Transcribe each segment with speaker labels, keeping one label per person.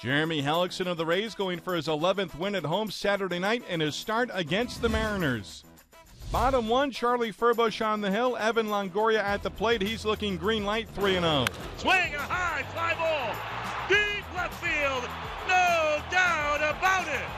Speaker 1: Jeremy Hellickson of the Rays going for his 11th win at home Saturday night in his start against the Mariners. Bottom one, Charlie Furbush on the hill. Evan Longoria at the plate. He's looking green light 3 0.
Speaker 2: Swing a high fly ball. Deep left field. No doubt about it.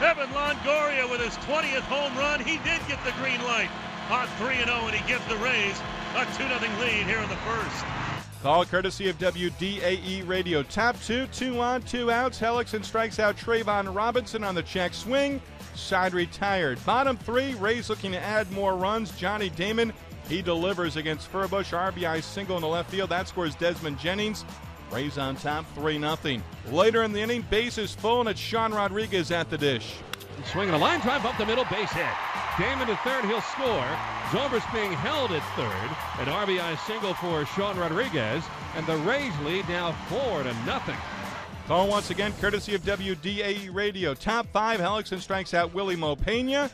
Speaker 2: Evan Longoria with his 20th home run. He did get the green light on 3 0, and he gives the Rays a 2 0 lead here in the first.
Speaker 1: Call courtesy of WDAE Radio. Top two, two on, two outs. Hellickson strikes out Trayvon Robinson on the check swing. Side retired. Bottom three, Rays looking to add more runs. Johnny Damon, he delivers against Furbush. RBI single in the left field. That scores Desmond Jennings. Rays on top 3 0. Later in the inning, base is full, and it's Sean Rodriguez at the dish.
Speaker 3: Swinging a line drive up the middle, base hit. Damon into third, he'll score. Zobrist being held at third. An RBI single for Sean Rodriguez, and the Rays lead now four to nothing.
Speaker 1: Call once again, courtesy of WDAE Radio. Top five, Hellickson strikes out Wily Mo Pena.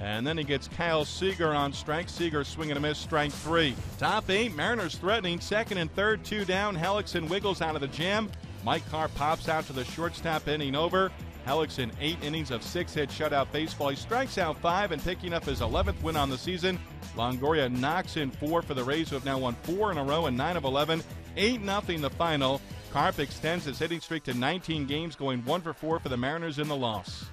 Speaker 1: And then he gets Kyle Seager on strike. Seager swinging a miss, strike three. Top eight, Mariners threatening. Second and third, two down. Hellickson wiggles out of the jam. Mike Carp pops out to the shortstop, inning over. Hellickson, eight innings of six hit shutout baseball. He strikes out five and picking up his 11th win on the season. Longoria knocks in four for the Rays, who have now won four in a row and nine of 11. 8 0 the final. Carp extends his hitting streak to 19 games, going one for four for the Mariners in the loss.